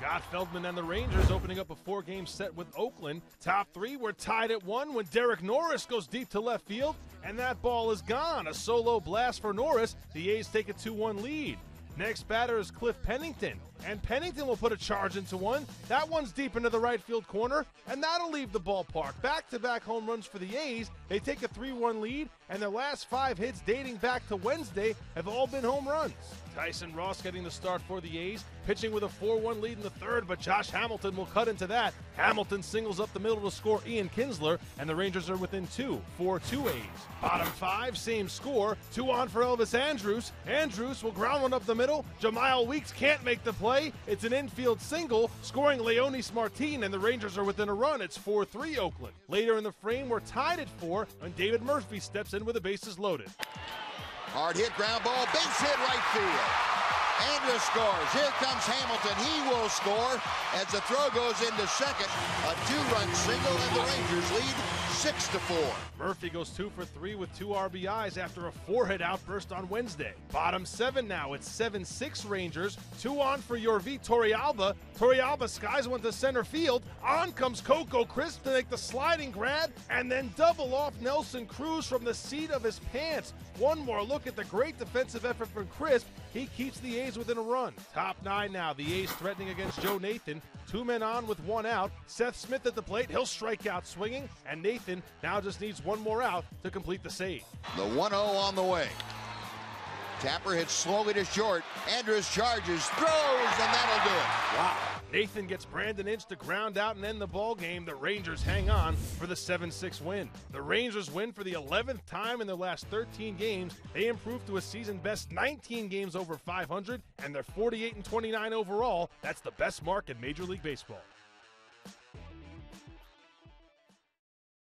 Scott Feldman and the Rangers opening up a four game set with Oakland. Top three were tied at one when Derek Norris goes deep to left field, and that ball is gone. A solo blast for Norris. The A's take a 2 1 lead. Next batter is Cliff Pennington, and Pennington will put a charge into one. That one's deep into the right field corner, and that'll leave the ballpark. Back to back home runs for the A's. They take a 3 1 lead, and their last five hits dating back to Wednesday have all been home runs. Tyson Ross getting the start for the A's, pitching with a 4 1 lead in the third, but Josh Hamilton will cut into that. Hamilton singles up the middle to score Ian Kinsler, and the Rangers are within two, 4 2 A's. Bottom five, same score, two on for Elvis Andrus. Andrus will ground one up the middle. Jemile Weeks can't make the play. It's an infield single, scoring Leonys Martin, and the Rangers are within a run. It's 4 3 Oakland. Later in the frame, we're tied at 4 and David Murphy steps in with the bases loaded. Hard hit, ground ball, base hit right field. Andrus scores. Here comes Hamilton. He will score as the throw goes into second. A two-run single, and the Rangers lead six to four. Murphy goes two for three with two RBIs after a four-hit outburst on Wednesday. Bottom seven now. It's 7-6 Rangers. Two on for Yorvit Torrealba. Torrealba skies one to center field. On comes Coco Crisp to make the sliding grab and then double off Nelson Cruz from the seat of his pants. One more look at the great defensive effort from Crisp. He keeps the A's within a run. Top nine now. The A's threatening against Joe Nathan. Two men on with one out. Seth Smith at the plate. He'll strike out swinging. And Nathan now just needs one more out to complete the save. The 1 0 on the way. Tapper hits slowly to short. Andrus charges, throws, and that'll do it. Wow. Nathan gets Brandon Inge to ground out and end the ball game. The Rangers hang on for the 7-6 win. The Rangers win for the 11th time in their last 13 games. They improved to a season best 19 games over 500 and they're 48 and 29 overall. That's the best mark in Major League Baseball.